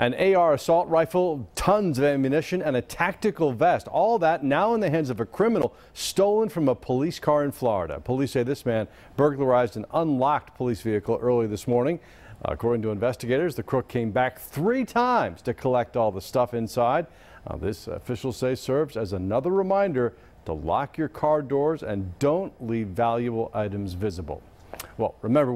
An AR assault rifle, tons of ammunition, and a tactical vest. All that now in the hands of a criminal stolen from a police car in Florida. Police say this man burglarized an unlocked police vehicle early this morning. According to investigators, the crook came back three times to collect all the stuff inside. Uh, this officials say serves as another reminder to lock your car doors and don't leave valuable items visible. Well, remember